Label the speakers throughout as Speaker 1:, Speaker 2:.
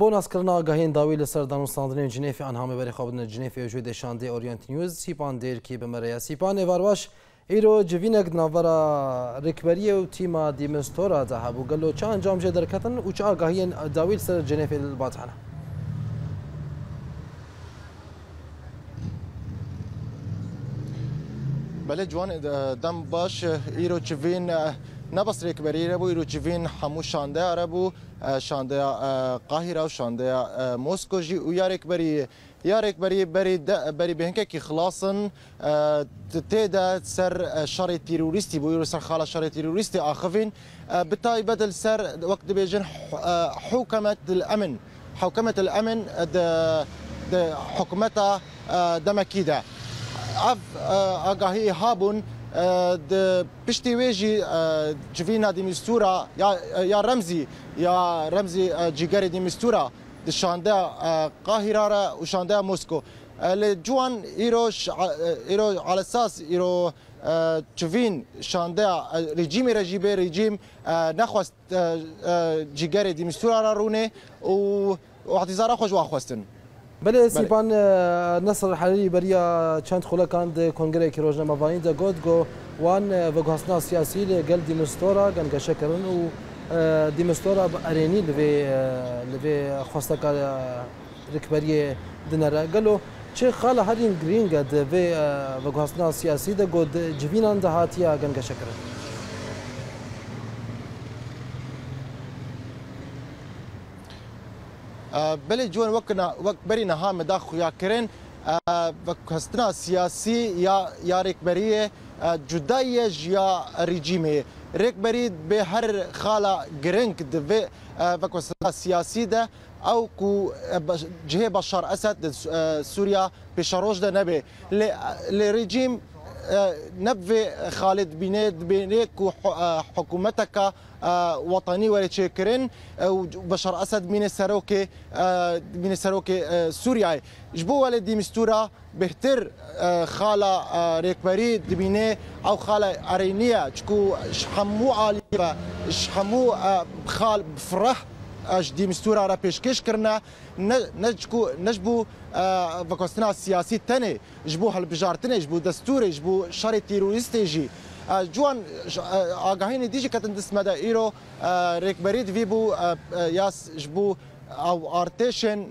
Speaker 1: بۆ ناسکردنا گەهێن داوی لەسەر دانوستاندنێن جنێفی ئەنهامە بەری خابنە جنێفی ژێ دەشاندێ ئۆرینت نیوز سیپان دێرکی بمەرەیە سیپان ێوارواش ئیرۆ جوینێک ناڤەرە ڕێکبەریە و تیما دیمستۆرا داهبوو گەلۆ چ ئەنجام ژێ دەرکەتن و چ ئاگاهیان داویل سەر جنێفی باتانە
Speaker 2: بله جوان دم باش ایرو چوین نبس ریکبری بو ایرو چوین همو شانده آره بو شانده قاهره و شانده موسکو جی. و یا ریکبری یا ریکبری بری بری بهنکه کی خلاصن تیدا سر شر تیروریستی بو. ایرو سر خاله شر تیروریستی آخفین بتای بدل سر وقت بیجن حکومت الامن. حکومت الامن د حکومتا دمکیده اف آگاهی هابون د پشتی ویجی جوینا دی مستورا یا یا رمزی یا رمزی جیگر دی مستورا د شانده قاهره را و شانده مسکو لجوان ایروش ایرو على اساس ایرو چوین شانده رژیم رژیبه رژیم نخواست جیگر دی مستورا را رونه و اعتزار خوش واخواستن
Speaker 1: بله سیبان نصر حریری بریا چند خلکان د کنگره کی روزنامه‌وانی د گوت گو وان وګاسنا سیاسي له ګل د مستورا ګنګه شکرن او د مستورا ارینی لوی لوی خواسته کا رکبری دنره ګلو چې خاله هرین ګرینګ د وګاسنا سیاسي د گوت جوینان د هاتیا ګنګه شکرن
Speaker 2: بله جوان وکنا وک بری نها مدا خویا کرن وکستنا سیاسی یا یا رکبری جدای جیا رژیمه رکبری به هر خاله گرنگ د وکستنا سیاسی ده. او کو جهه بشار اسد سوریا پیشروش ده نبه لرژیم نبوي خالد بنيد بينيك وحكومتك وطني ولا تشكرين وبشار أسد من السروكي من السروكي سوريا جبو ولدي مستورة بهتر خالة ريكبري دبيني أو خالة ارينيا تشكو شحمو عالية شحمو خال بفرح. اش دی مستورا را پیشکش کرنا نجکو نجبو وکستنا سیاسی تنه جبو هلبجارتنه جبو دستور جبو شر تیروریستی جی جوان آگاهین دیجی کتن دست مده ایرو ریکبرید وی بو یاس جبو او ارتشن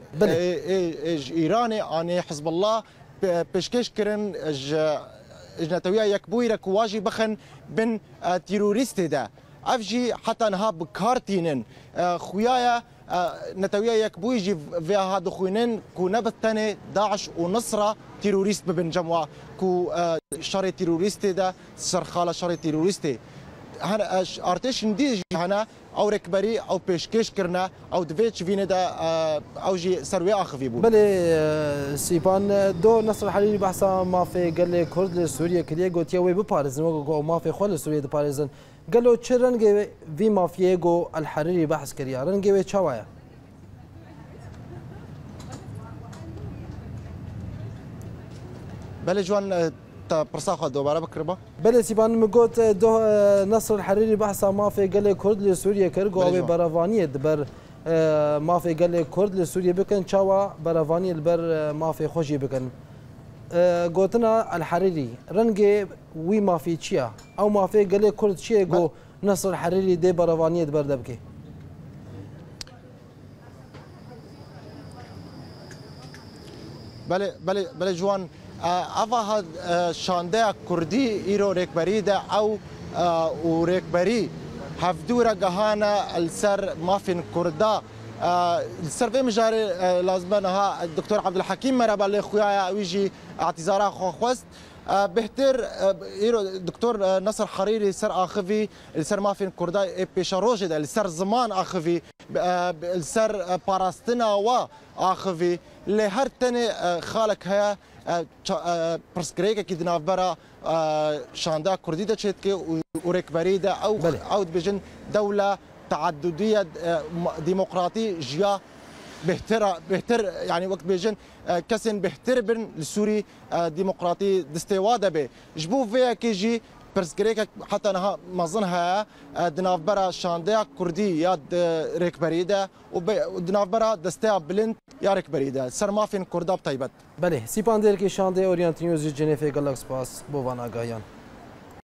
Speaker 2: ایرانی آنی حزب الله پیشکش کرن اجنتویا یک بوی را کواجی بخن بن تیروریستی ده افجي حتى انها بكارتينن خويايا نتويا يك بويجي في هذا خوينن كو نبتني داعش ونصرة تيروريست ببن جموا كو شر تيروريستي دا سرخالة شر تيروريستي هنا ارتش ندي هنا أو ركبري أو بيشكش كرنا أو دفيتش فينا دا أو جي سروي اخفي بو.
Speaker 1: بله سيبان دو نصر حليلي بحثا ما في قال لي كرد لسوريا كليه قلت يا وي ببارزن وما ما في خول سوريا ببارزن قالوا چه رنگ وی مافیه گو الحريري بحث کریا؟ رنگ وی چوایا
Speaker 2: بله جوان برساخه دوباره بكربا
Speaker 1: بله سيبان مقوت دو نصر الحريري بحثا ما في قال كرد لسوريا كرغو أو برافانيه دبر ما في قال كرد لسوريا بكن چاوا برافانيه البر ما في خوشي بكن گوتنا الحريري رنگ وی مافی چیه؟ أو مافی گله کرد چیه؟ گو نصر حریری دی بروانیت برده بکی
Speaker 2: بله بله بله جوان. اوا هاد شانده کردی ایرو ریکبری ده أو و ریکبری هفدورا گهانا السر مافين كردا السر مجاري لازم انها الدكتور عبد الحكيم مرابا اللي خويا ويجي اعتذارا خو خوست. بهتر نصر حريري سر اخفي سر ما في كردا ده. سر زمان اخفي سر باراستنا و اخفي لهر تنه خالك هيا پرسکریک کی دناف برا شاندا کردی ده چت که ورکبری ده أو. أو بجن دوله تعدديه ديمقراطي جيا بهتر بهتر يعني وقت بيجن كسن بهتر بن لسوري ديمقراطي دستواده به جبو فيا كيجي پرسگرێک حتا نها مەزن هەیە دناافبەرە شاندەیە کوردی یا ڕێکبەریدا و دناافبەرە دەستەیە بلند یا ڕێکبەریدا سەرمافین کووردا تایبەت
Speaker 1: بەێ سیپان دێرکی شاندێ ئۆریانتنیۆزی جنێفێ گەلەکسپاس بۆ واناگایان.